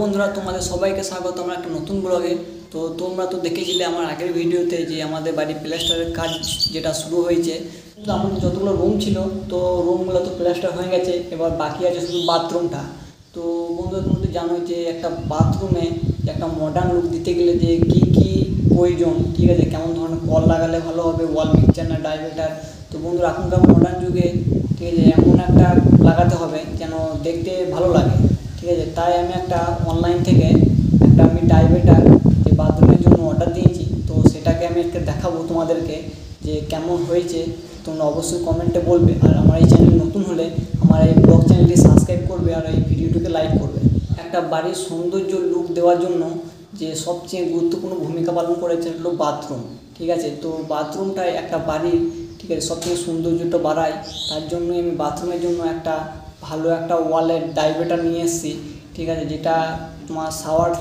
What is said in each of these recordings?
বন্ধুরা, তোমাদের সবাইকে স্বাগত। আমার একটা নতুন ব্লগে। তো তোমরা তো দেখেছিলে আমার আগের ভিডিওতে যে আমাদের বাড়ির প্লাস্টারের কাজ যেটা শুরু হয়েছে। আমাদের যতগুলো রুম ছিল, তো রুমগুলো তো প্লাস্টার হয়ে গেছে। এবার বাকি আছে শুধু বাথরুমটা তো বন্ধুরা তুমি তো জানোই যে একটা বাথরুমে একটা মডার্ন লুক দিতে গেলে যে কি কি প্রয়োজন, ঠিক আছে? কেমন ধরনের কল লাগালে ভালো হবে ওয়াল মিক্সচার না ডাইভেটার তো বন্ধুরা, এখনকার মডার্ন যুগে, ঠিক আছে, এমন একটা লাগাতে হবে যেন দেখতে ভালো লাগে। ঠিক আছে? তাই আমি একটা অনলাইন থেকে একটা আমি ডাইভেটার যে বাথরুমের জন্য অর্ডার দিয়েছি, তো সেটাকে আমি একটা দেখাবো তোমাদেরকে যে কেমন হয়েছে। তোমরা অবশ্যই কমেন্টে বলবে। আর আমার এই চ্যানেল নতুন হলে আমার এই ব্লগ চ্যানেলটি সাবস্ক্রাইব করবে আর এই ভিডিওটিকে লাইক করবে। একটা বাড়ির সৌন্দর্য লুক দেওয়ার জন্য যে সবচেয়ে গুরুত্বপূর্ণ ভূমিকা পালন করেছে হলো বাথরুম ঠিক আছে? তো বাথরুমটাই একটা বাড়ির, ঠিক আছে? সবথেকে সৌন্দর্যটা বাড়ায়। তার জন্যই আমি বাথরুমের জন্য একটা ভালো একটা ওয়ালের ডাইভেটার নিয়ে এসেছি, ঠিক আছে, যেটা তোমার শাওয়ার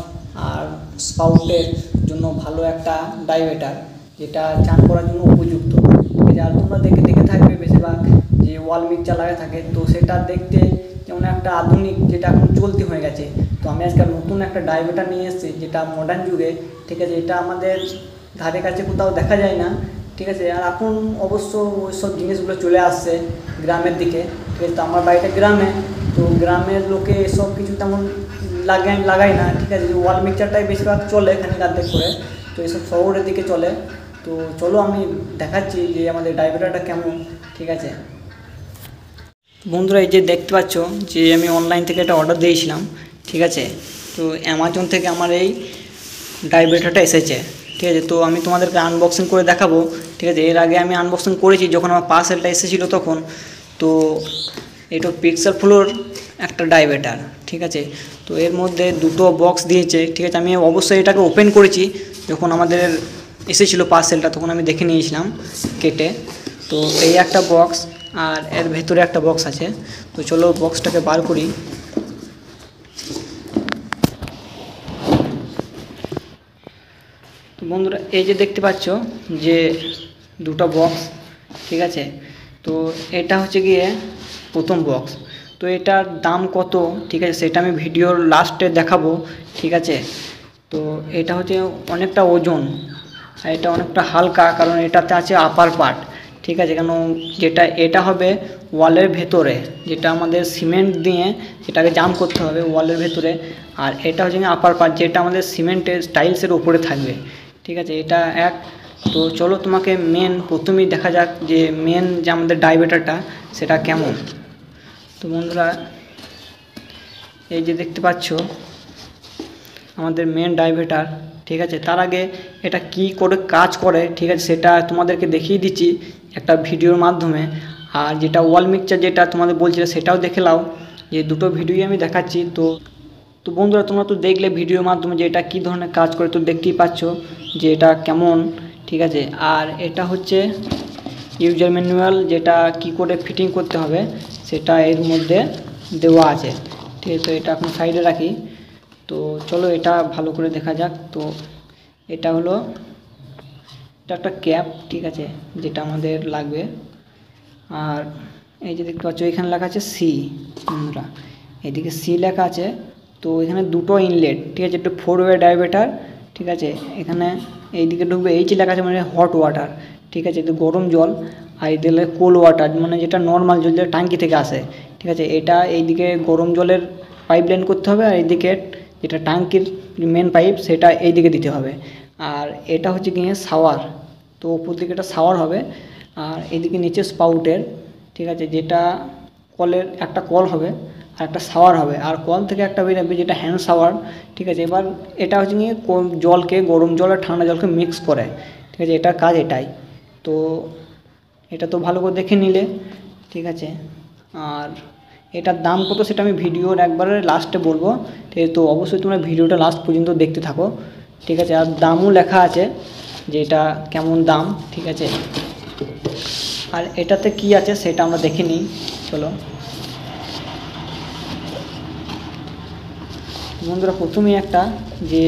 আর স্পাউটের জন্য ভালো একটা ডাইভেটার যেটা চান করার জন্য উপযুক্ত। ঠিক আছে, আর তোমরা দেখে দেখে থাকবে বেশিরভাগ যে ওয়াল মিক্সচার লাগা থাকে, তো সেটা দেখতে যেমন একটা আধুনিক যেটা এখন চলতি হয়ে গেছে। তো আমি আজকাল নতুন একটা ডাইভেটার নিয়ে এসেছি, যেটা মডার্ন যুগে, ঠিক আছে, এটা আমাদের ধারে কাছে কোথাও দেখা যায় না ঠিক আছে? আর এখন অবশ্য ওই সব জিনিসগুলো চলে আসছে গ্রামের দিকে। ঠিক আছে? তো আমার বাড়িটা গ্রামে। তো গ্রামের লোকে এসব কিছু তেমন লাগাই লাগায় না। ঠিক আছে? ওয়াল মিক্সারটাই বেশিরভাগ চলে এখানে গাদ্দে করে। তো এসব শহরের দিকে চলে। তো চলো আমি দেখাচ্ছি যে আমাদের ডাইভেটারটা কেমন। ঠিক আছে? বন্ধুরা, এই যে দেখতে পাচ্ছ যে আমি অনলাইন থেকে একটা অর্ডার দিয়েছিলাম। ঠিক আছে? তো অ্যামাজন থেকে আমার এই ডাইভেটারটা এসেছে। ঠিক আছে, তো আমি তোমাদেরকে আনবক্সিং করে দেখাবো, ঠিক আছে? এর আগে আমি আনবক্সিং করেছি যখন আমার পার্সেলটা এসেছিল তখন, তো এটা পিক্সেল ফ্লোর একটা ডাইভেটার ঠিক আছে? তো এর মধ্যে দুটো বক্স দিয়েছে, ঠিক আছে? আমি অবশ্যই এটাকে ওপেন করেছি, যখন আমাদের এসেছিল পার্সেলটা তখন আমি দেখে নিয়েছিলাম কেটে। তো এই একটা বক্স আর এর ভেতরে একটা বক্স আছে। তো চলো বক্সটাকে বার করি। তো বন্ধুরা, এই যে দেখতে পাচ্ছ যে দুটো বক্স ঠিক আছে? তো এটা হচ্ছে গিয়ে প্রথম বক্স তো এটার দাম কত, ঠিক আছে? সেটা আমি ভিডিওর লাস্টে দেখাবো, ঠিক আছে? তো এটা হচ্ছে অনেকটা ওজন, আর এটা অনেকটা হালকা, কারণ এটাতে আছে আপার পার্ট ঠিক আছে? কেন যেটা, এটা হবে ওয়ালের ভেতরে, যেটা আমাদের সিমেন্ট দিয়ে সেটাকে জাম করতে হবে ওয়ালের ভেতরে, আর এটা হচ্ছে আপার পার্ট যেটা আমাদের সিমেন্টের টাইলসের ওপরে থাকবে। ঠিক আছে, এটা এক। তো চলো তোমাকে মেন প্রথমেই দেখা যাক যে মেন যে আমাদের ডাইভেটারটা সেটা কেমন। তো বন্ধুরা, এই যে দেখতে পাচ্ছ, আমাদের মেন ডাইভেটার ঠিক আছে? তার আগে এটা কি করে কাজ করে, ঠিক আছে? সেটা তোমাদেরকে দেখিয়ে দিচ্ছি একটা ভিডিওর মাধ্যমে। আর যেটা ওয়াল মিক্সচার যেটা তোমাদের বলছিলে, সেটাও দেখে নাও যে দুটো ভিডিওই আমি দেখাচ্ছি, তো তো বন্ধুরা, তোমরা তো দেখলে ভিডিওর মাধ্যমে যে এটা কী ধরনের কাজ করে, তো দেখতেই পাচ্ছ যে এটা কেমন, ঠিক আছে? আর এটা হচ্ছে ইউজার ম্যানুয়াল যেটা কি করে ফিটিং করতে হবে, সেটা এর মধ্যে দেওয়া আছে। ঠিক আছে, তো এটা এখন সাইডে রাখি। তো চলো এটা ভালো করে দেখা যাক। তো এটা হলো, এটা একটা ক্যাপ ঠিক আছে, যেটা আমাদের লাগবে। আর এই যে দেখতে পাচ্ছ, এখানে লেখা আছে সি বন্ধুরা। এদিকে সি লেখা আছে। তো এখানে দুটো ইনলেট ঠিক আছে? একটু ফোর ওয়ে ডাইভেটার ঠিক আছে? এখানে এইদিকে ঢুকবে এইচ লেখা আছে মানে হট ওয়াটার ঠিক আছে? এটা গরম জল, আর এই দিলে কোল্ড ওয়াটার মানে যেটা নর্মাল জল যেটা ট্যাঙ্কি থেকে আসে, ঠিক আছে? এটা এইদিকে গরম জলের পাইপ লাইন করতে হবে, আর এইদিকে যেটা ট্যাঙ্কির মেন পাইপ সেটা এইদিকে দিতে হবে। আর এটা হচ্ছে গিয়ে শাওয়ার তো ওপর দিকে একটা শাওয়ার হবে, আর এদিকে নিচে স্পাউটের ঠিক আছে? যেটা কলের একটা কল হবে আর একটা শাওয়ার হবে। আর কল থেকে একটা বেরোবে যেটা হ্যান্ড শাওয়ার ঠিক আছে? এবার এটা হচ্ছে গিয়ে জলকে, গরম জল আর ঠান্ডা জলকে মিক্স করে। ঠিক আছে? এটার কাজ এটাই। তো এটা তো ভালো করে দেখে নিলে, ঠিক আছে? আর এটার দাম কত সেটা আমি ভিডিওর একবারে লাস্টে বলব। ঠিক তো অবশ্যই তোমরা ভিডিওটা লাস্ট পর্যন্ত দেখতে থাকো। ঠিক আছে? আর দামও লেখা আছে যে এটা কেমন দাম, ঠিক আছে? আর এটাতে কি আছে সেটা আমরা দেখে নিই। চলো। বন্ধুরা, প্রথমেই একটা যে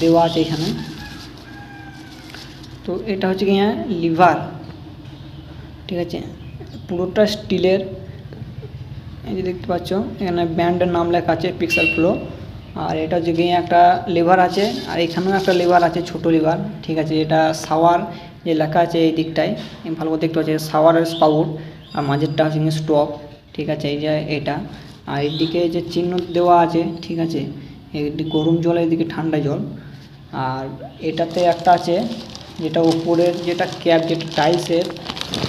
দেওয়া আছে এখানে। তো এটা হচ্ছে কি লিভার, ঠিক আছে? পুরোটা স্টিলের, এই যে দেখতে পাচ্ছ, এখানে ব্র্যান্ডের নাম লেখা আছে পিক্সেল ফ্লো। আর এটা হচ্ছে গিয়ে একটা লিভার আছে, আর এখানেও একটা লিভার আছে, ছোট লিভার, ঠিক আছে? এটা সাওয়ার যে লেখা আছে এই দিকটায় ভালো করে দেখতে পাচ্ছি, সাওয়ারের স্পাউট, আর মাঝেরটা হচ্ছে স্টপ ঠিক আছে? এই যে এটা আর এদিকে যে চিহ্ন দেওয়া আছে, ঠিক আছে, এদিকে গরম জল, এদিকে ঠান্ডা জল। আর এটাতে একটা আছে, যেটা উপরের যেটা ক্যাপ, যেটা টাইলসের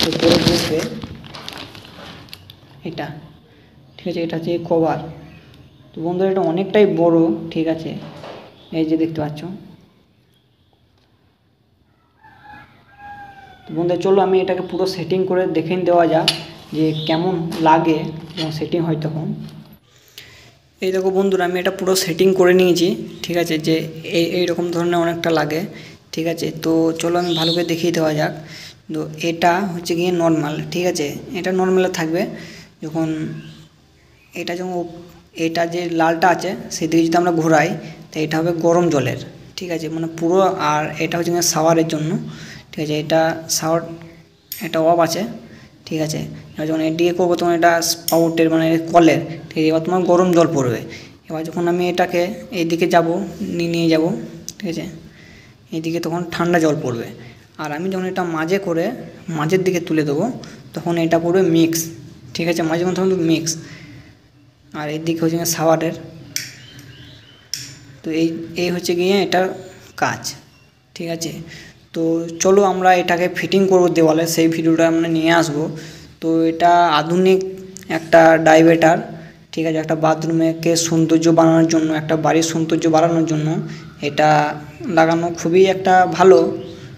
উপরে বসবে এটা, ঠিক আছে, এটা হচ্ছে কভার। তো বন্ধুরা, এটা অনেকটাই বড়, ঠিক আছে, এই যে দেখতে পাচ্ছ। তো বন্ধুরা, চলো আমি এটাকে পুরো সেটিং করে দেখে দেওয়া যাক। যে কেমন লাগে এবং সেটিং হয় তখন। এই দেখো বন্ধুরা, আমি এটা পুরো সেটিং করে নিয়েছি, ঠিক আছে? যে এই এইরকম ধরনের অনেকটা লাগে, ঠিক আছে? তো চলো আমি ভালো করে দেখিয়ে দেওয়া যাক। তো এটা হচ্ছে গিয়ে নর্মাল ঠিক আছে? এটা নর্মালে থাকবে। যখন এটা যখন এটা যে লালটা আছে, সেদিকে যদি আমরা ঘোরাই, তো এটা হবে গরম জলের, ঠিক আছে? মানে পুরো, আর এটা হচ্ছে শাওয়ারের জন্য, ঠিক আছে? এটা শাওয়ার এটা অফ আছে। ঠিক আছে? যখন এদিকে করব তখন এটা স্পাউটের মানে কলের, ঠিক আছে? এবার তোমার গরম জল পড়বে। এবার যখন আমি এটাকে এইদিকে যাব নিয়ে যাব, ঠিক আছে? এইদিকে তখন ঠান্ডা জল পড়বে। আর আমি যখন এটা মাঝে করে মাঝের দিকে তুলে দেবো, তখন এটা পড়বে মিক্স ঠিক আছে? মাঝে মধ্যে মিক্স আর এদিকে হচ্ছে গিয়ে শাওয়ারের তো এই এই হচ্ছে গিয়ে এটার কাজ, ঠিক আছে? তো চলো আমরা এটাকে ফিটিং করব দেওয়ালে, সেই ভিডিওটা আমরা নিয়ে আসব। তো এটা আধুনিক একটা ডাইভেটার ঠিক আছে, একটা বাথরুমেকে সৌন্দর্য বানানোর জন্য, একটা বাড়ির সৌন্দর্য বাড়ানোর জন্য এটা লাগানো খুবই একটা ভালো,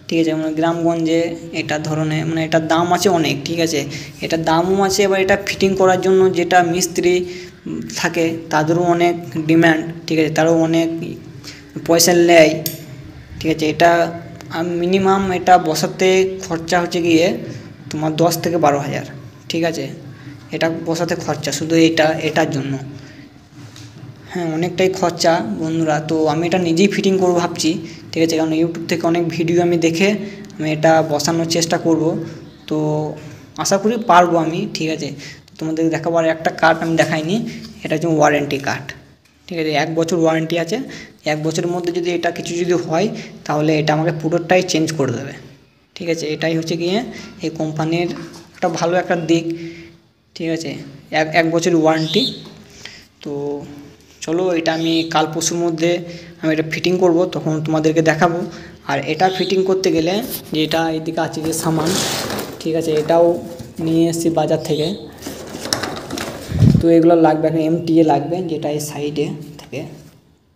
ঠিক আছে মানে গ্রামগঞ্জে এটা ধরনের মানে এটার দাম আছে অনেক, ঠিক আছে। এটার দামও আছে, এবার এটা ফিটিং করার জন্য যেটা মিস্ত্রি থাকে, তাদেরও অনেক ডিম্যান্ড ঠিক আছে, তারও অনেক পয়সা নেয়, ঠিক আছে, এটা মিনিমাম এটা বসাতে খরচা হচ্ছে গিয়ে তোমার দশ থেকে বারো হাজার, ঠিক আছে? এটা বসাতে খরচা, শুধু এটা, এটার জন্য। হ্যাঁ অনেকটাই খরচা বন্ধুরা, তো আমি এটা নিজেই ফিটিং করব ভাবছি, ঠিক আছে? কারণ ইউটিউব থেকে অনেক ভিডিও আমি দেখে আমি এটা বসানোর চেষ্টা করব। তো আশা করি পারব আমি, ঠিক আছে? তোমাদের দেখাবার একটা কার্ড আমি দেখাইনি, এটা হচ্ছে ওয়ারেন্টি কার্ড ঠিক আছে, এক বছর ওয়ারেন্টি আছে। এক বছরের মধ্যে যদি এটা কিছু যদি হয়, তাহলে এটা আমাকে পুরোটাই চেঞ্জ করে দেবে। ঠিক আছে, এটাই হচ্ছে গিয়ে এই কোম্পানির একটা ভালো একটা দিক। ঠিক আছে, এক এক বছরের ওয়ারেন্টি তো চলো, এটা আমি কাল পরশুর মধ্যে আমি এটা ফিটিং করব, তখন তোমাদেরকে দেখাবো। আর এটা ফিটিং করতে গেলে, যেটা এদিকে আছে যে সামান, ঠিক আছে, এটাও নিয়ে এসেছি বাজার থেকে। তো এগুলো লাগবে একটা এমটিএ লাগবে, যেটা এই সাইডে থেকে।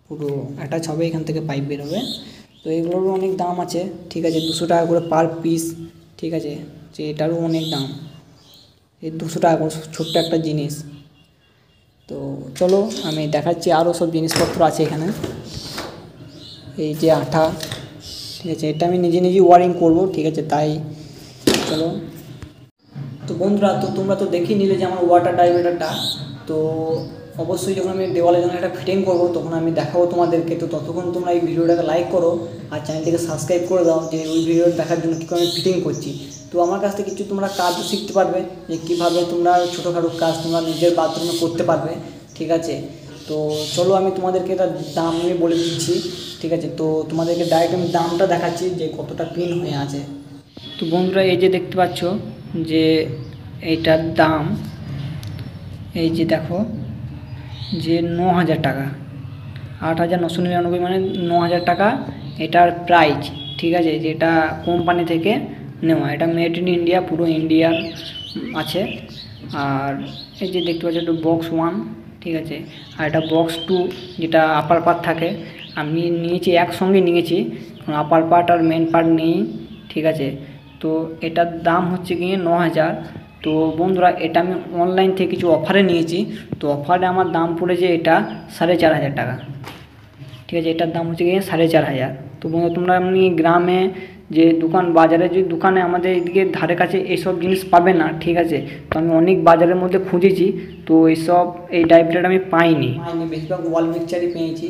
পুরো অ্যাটাচ হবে, এখান থেকে পাইপ বেরোবে তো এগুলোরও অনেক দাম আছে, ঠিক আছে, দুশো টাকা করে পার পিস ঠিক আছে, যে এটারও অনেক দাম। এই দুশো টাকা করে ছোট্ট একটা জিনিস। তো চলো, আমি দেখাচ্ছি আরও সব জিনিসপত্র আছে এখানে। এই যে আঠা, ঠিক আছে, এটা আমি নিজে নিজেই ওয়ারিং করব, ঠিক আছে, তাই চলো। তো বন্ধুরা, তো তোমরা তো দেখেই নিলে যে আমার ওয়াটার ডাইভেটারটা তো অবশ্যই যখন আমি দেওয়ালে যখন একটা ফিটিং করব, তখন আমি দেখাবো তোমাদেরকে। তো ততক্ষণ তোমরা এই ভিডিওটাকে লাইক করো আর চ্যানেলটিকে সাবস্ক্রাইব করে দাও যে ওই ভিডিওটা দেখার জন্য কী করে আমি ফিটিং করছি। তো আমার কাছ থেকে কিছু তোমরা কাজও শিখতে পারবে, যে কীভাবে তোমরা ছোটোখাটো কাজ তোমরা নিজের বাথরুমে করতে পারবে, ঠিক আছে? তো চলো আমি তোমাদেরকে এটা দাম আমি বলে দিচ্ছি, ঠিক আছে? তো তোমাদেরকে ডাইরেক্ট আমি দামটা দেখাচ্ছি যে কতটা পিন হয়ে আছে। তো বন্ধুরা, এই যে দেখতে পাচ্ছ যে এইটার দাম, এই যে দেখো, যে ন হাজার টাকা। আট হাজার নশো নিরানব্বই মানে ন হাজার টাকা, এটার প্রাইস ঠিক আছে? যেটা কোম্পানি থেকে নেওয়া। এটা মেড ইন ইন্ডিয়া পুরো ইন্ডিয়ার আছে। আর এই যে দেখতে পাচ্ছি একটু বক্স ওয়ান ঠিক আছে? আর এটা বক্স টু যেটা আপার পার্ট থাকে। আমি নিয়েছি, একসঙ্গে নিয়েছি আপার পার্ট আর মেন পার্ট নেই, ঠিক আছে? তো এটার দাম হচ্ছে গিয়ে ন হাজার তো বন্ধুরা, এটা আমি অনলাইন থেকে কিছু অফারে নিয়েছি। তো অফারে আমার দাম পড়েছে এটা সাড়ে চার হাজার টাকা। ঠিক আছে, এটার দাম হচ্ছে গিয়ে সাড়ে চার হাজার। তো বন্ধুরা, তোমরা এমনি গ্রামে যে দোকান, বাজারে যে দোকানে আমাদের এদিকে ধারে কাছে এইসব জিনিস পাবে না, ঠিক আছে? তো আমি অনেক বাজারের মধ্যে খুঁজেছি। তো এইসব এই ডাইভটা আমি পাইনি। আমি বেশিরভাগ ওয়াল মিক্সচারই পেয়েছি।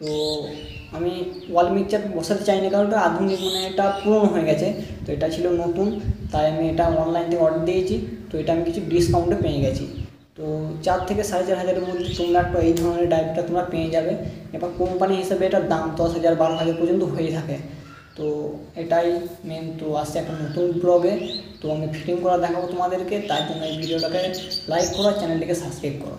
তো আমি ওয়াল মিক্সচার বসাতে চাইনি কারণ এটা আধুনিক মানে এটা পুরনো হয়ে গেছে, তো এটা ছিল নতুন, তাই আমি এটা অনলাইন থেকে অর্ডার দিয়েছি, তো এটা আমি কিছু ডিসকাউন্টে পেয়ে গেছি। তো চার থেকে সাড়ে চার হাজারের মধ্যে তোমরা একটা এই ধরনের ডাইভটা তোমরা পেয়ে যাবে, এবার কোম্পানি হিসেবে এটার দাম দশ হাজার, বারো হাজার পর্যন্ত হয়ে থাকে। তো এটাই মেন তো আসছে একটা নতুন ব্লগে তো আমি ফিটিং করা দেখাবো তোমাদেরকে, তাই জন্য এই ভিডিওটাকে লাইক করো চ্যানেলটিকে সাবস্ক্রাইব করো।